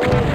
Oh.